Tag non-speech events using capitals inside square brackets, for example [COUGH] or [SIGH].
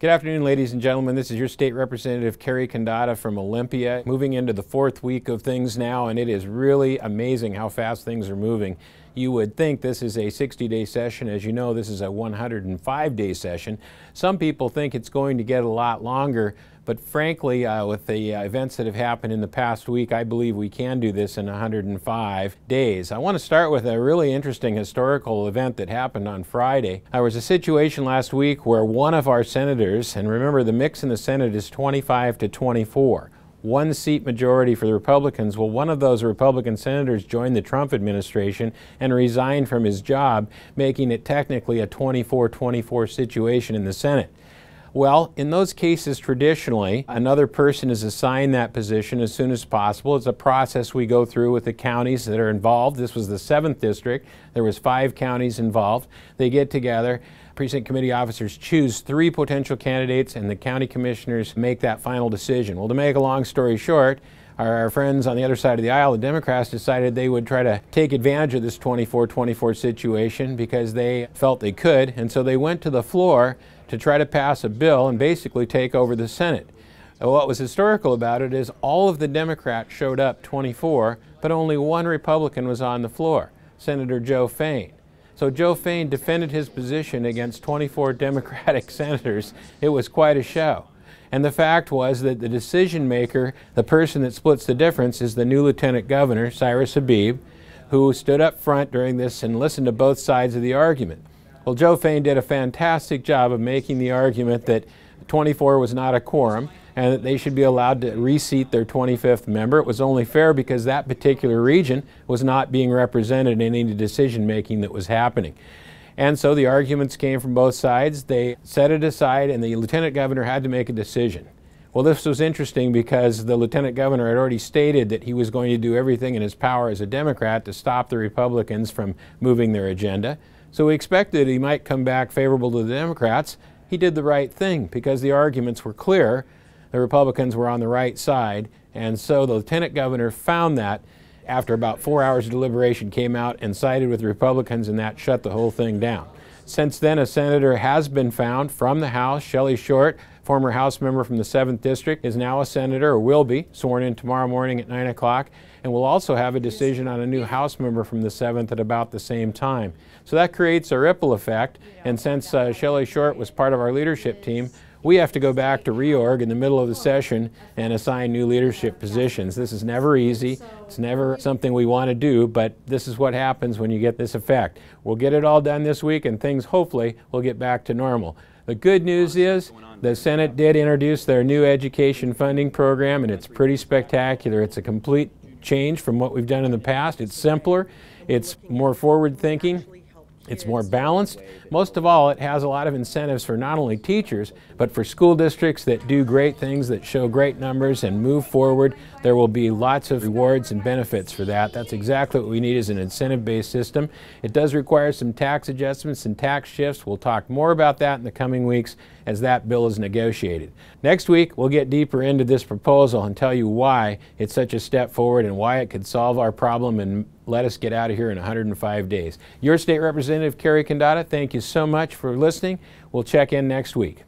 Good afternoon, ladies and gentlemen. This is your state representative, Cary Condotta from Olympia. Moving into the fourth week of things now, and it is really amazing how fast things are moving. You would think this is a 60-day session. As you know, this is a 105-day session. Some people think it's going to get a lot longer, but frankly, uh, with the uh, events that have happened in the past week, I believe we can do this in 105 days. I want to start with a really interesting historical event that happened on Friday. There was a situation last week where one of our senators, and remember the mix in the Senate is 25 to 24, one seat majority for the Republicans. Well, one of those Republican senators joined the Trump administration and resigned from his job, making it technically a 24 24 situation in the Senate. Well, in those cases, traditionally, another person is assigned that position as soon as possible. It's a process we go through with the counties that are involved. This was the 7th District. There was five counties involved. They get together. Precinct committee officers choose three potential candidates, and the county commissioners make that final decision. Well, to make a long story short, our, friends on the other side of the aisle, the Democrats, decided they would try to take advantage of this 24-24 situation because they felt they could, and so they went to the floor to try to pass a bill and basically take over the Senate. What was historical about it is all of the Democrats showed up 24, but only one Republican was on the floor, Senator Joe Fain. So Joe Fain defended his position against 24 [LAUGHS] Democratic senators. It was quite a show. And the fact was that the decision maker, the person that splits the difference, is the new Lieutenant Governor, Cyrus Habib, who stood up front during this and listened to both sides of the argument. Well, Joe Fain did a fantastic job of making the argument that 24 was not a quorum and that they should be allowed to reseat their 25th member. It was only fair because that particular region was not being represented in any decision making that was happening. And so the arguments came from both sides. They set it aside, and the lieutenant governor had to make a decision. Well, this was interesting because the lieutenant governor had already stated that he was going to do everything in his power as a Democrat to stop the Republicans from moving their agenda. So we expected he might come back favorable to the Democrats. He did the right thing because the arguments were clear. The Republicans were on the right side. And so the lieutenant governor found that after about four hours of deliberation came out and sided with the Republicans and that shut the whole thing down. Since then, a senator has been found from the House. Shelly Short, former House member from the 7th District, is now a senator or will be sworn in tomorrow morning at 9 o'clock. And we'll also have a decision on a new House member from the 7th at about the same time. So that creates a ripple effect. And since uh, Shelly Short was part of our leadership team, we have to go back to reorg in the middle of the session and assign new leadership positions. This is never easy. It's never something we want to do, but this is what happens when you get this effect. We'll get it all done this week and things hopefully will get back to normal. The good news is the Senate did introduce their new education funding program and it's pretty spectacular. It's a complete change from what we've done in the past. It's simpler, it's more forward thinking, it's more balanced. Most of all, it has a lot of incentives for not only teachers, but for school districts that do great things, that show great numbers and move forward. There will be lots of rewards and benefits for that. That's exactly what we need is an incentive-based system. It does require some tax adjustments and tax shifts. We'll talk more about that in the coming weeks as that bill is negotiated. Next week, we'll get deeper into this proposal and tell you why it's such a step forward and why it could solve our problem and let us get out of here in 105 days. Your state representative, Cary Condotta, thank you so much for listening. We'll check in next week.